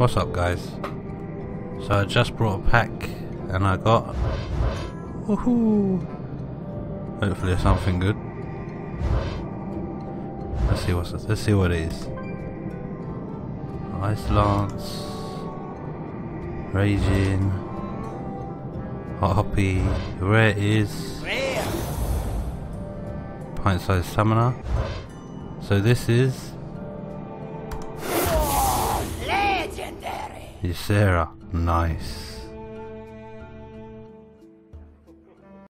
What's up guys? So I just brought a pack and I got woohoo hopefully something good. Let's see what's let's see what it is. Ice Lance Raging Hot Hoppy Rare is Pint sized Summoner. So this is Ysera. Nice.